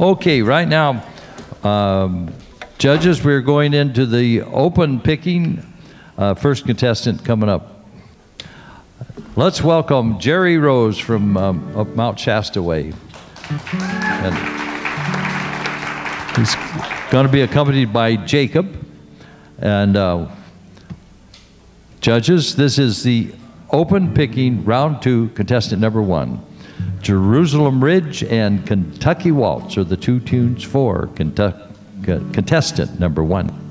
Okay, right now, um, judges, we're going into the open picking. Uh, first contestant coming up. Let's welcome Jerry Rose from um, up Mount Shasta Way. And he's going to be accompanied by Jacob. And uh, judges, this is the open picking round two contestant number one. Jerusalem Ridge and Kentucky Waltz are the two tunes for uh, contestant number one.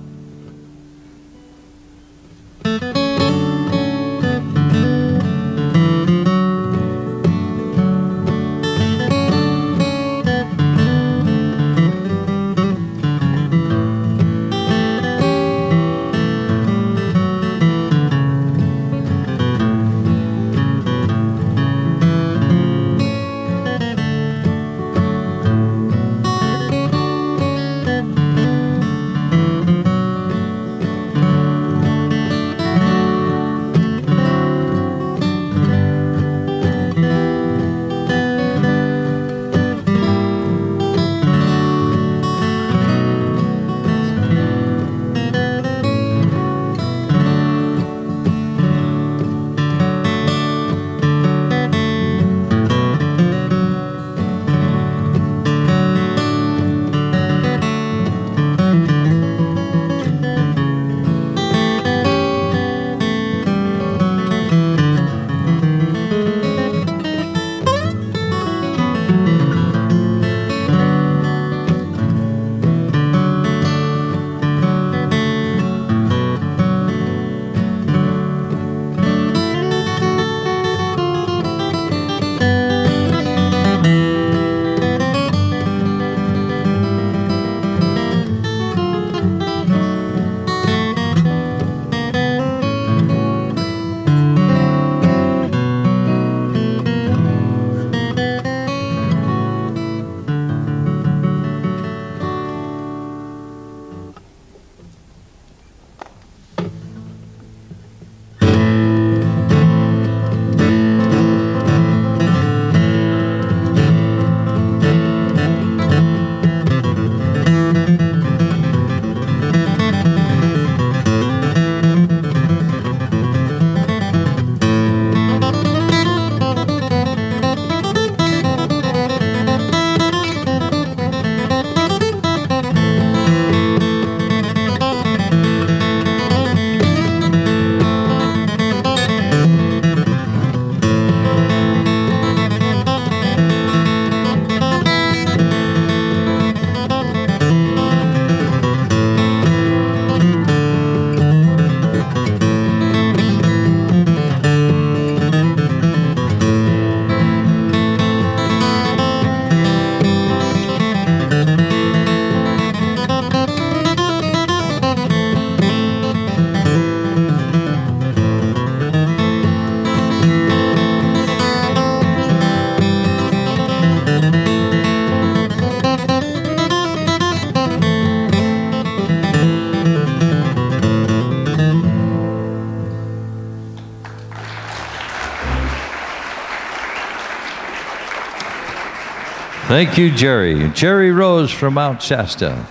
Thank you, Jerry. Jerry Rose from Mount Shasta.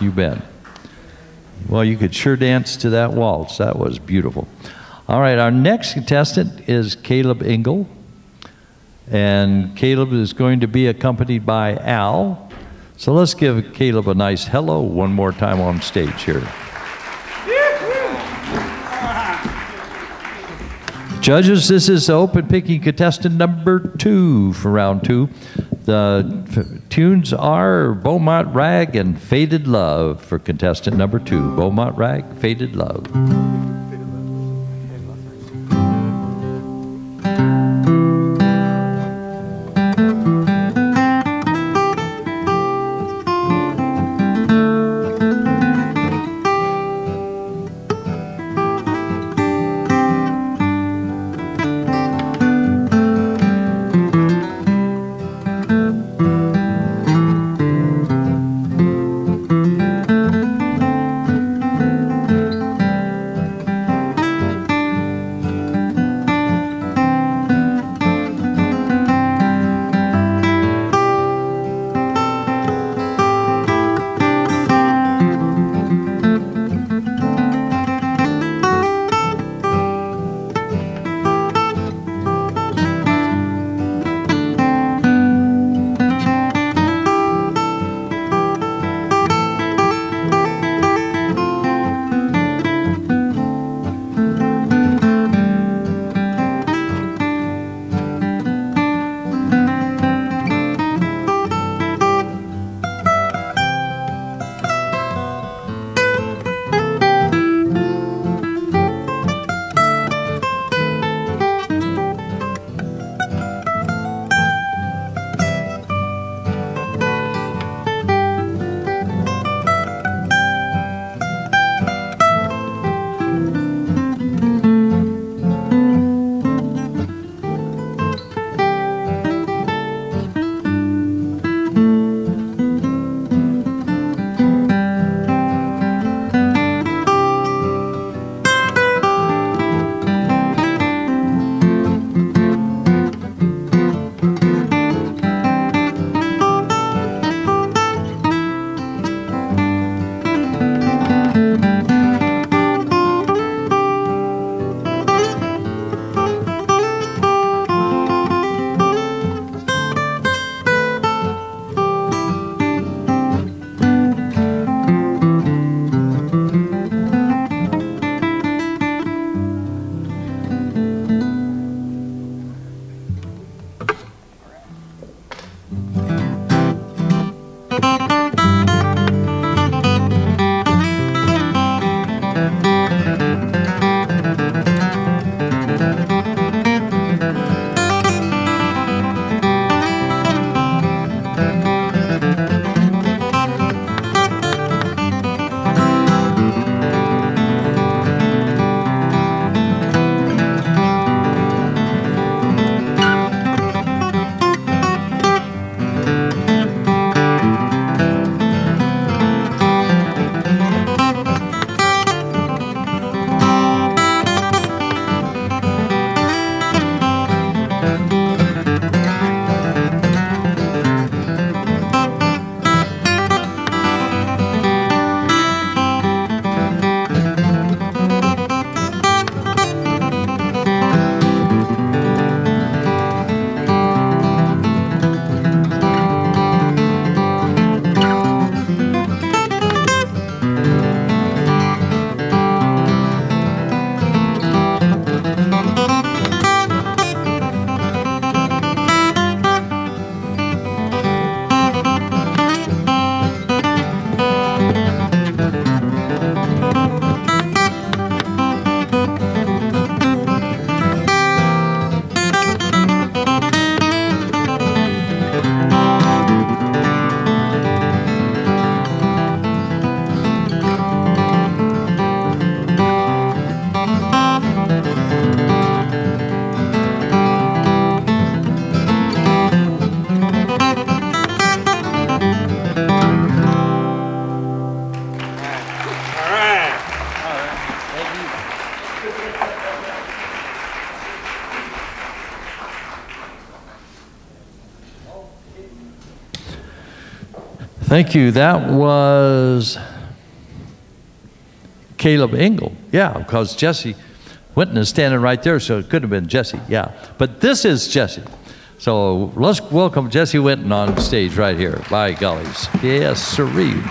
You bet. Well, you could sure dance to that waltz. That was beautiful. All right, our next contestant is Caleb Engel. And Caleb is going to be accompanied by Al. So let's give Caleb a nice hello one more time on stage here. Judges, this is open picking contestant number two for round two. The tunes are Beaumont Rag and Faded Love for contestant number two. Beaumont Rag, Faded Love. Thank you. That was Caleb Engel. Yeah, because Jesse Winton is standing right there, so it could have been Jesse. Yeah. But this is Jesse. So let's welcome Jesse Winton on stage right here. By gollies. Yes, sirree.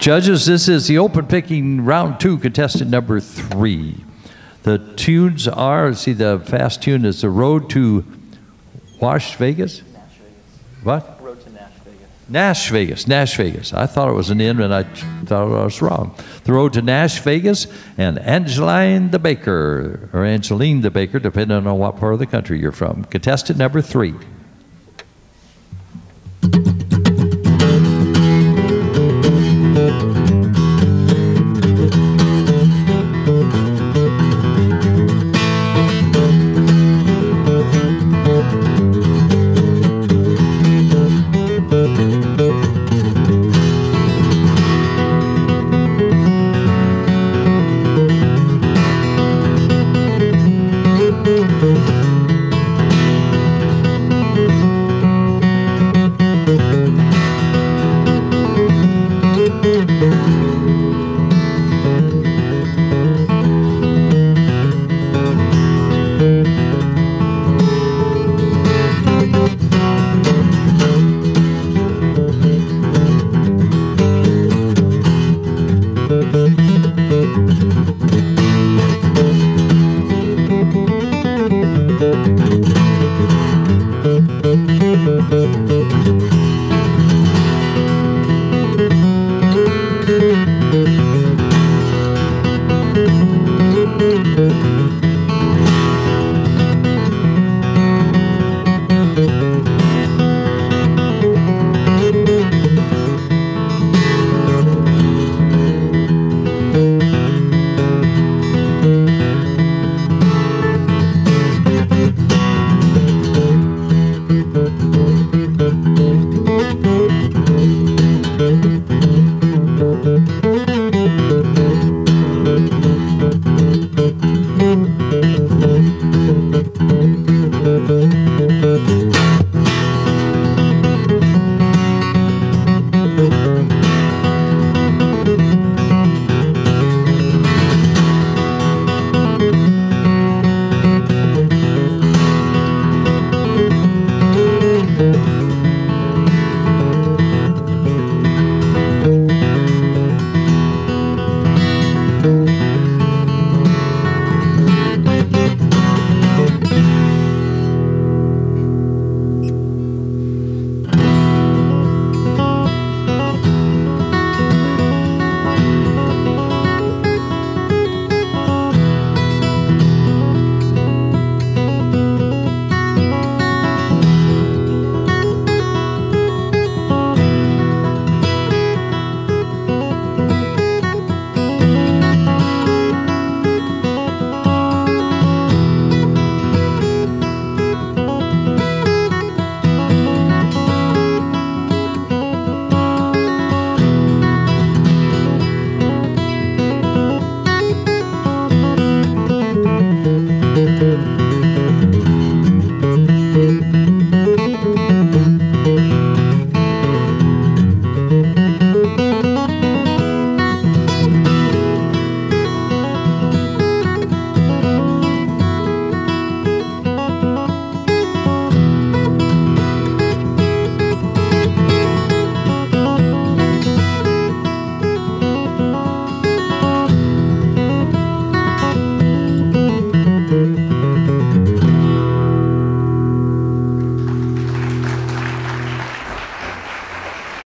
Judges, this is the open picking round two contestant number three. The tunes are, see, the fast tune is The Road to Wash Vegas? What? Nash Vegas. Nash Vegas, I thought it was an N, and I thought I was wrong. The Road to Nash Vegas and Angeline the Baker, or Angeline the Baker, depending on what part of the country you're from. Contestant number three.